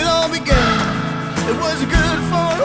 it all began. It was good for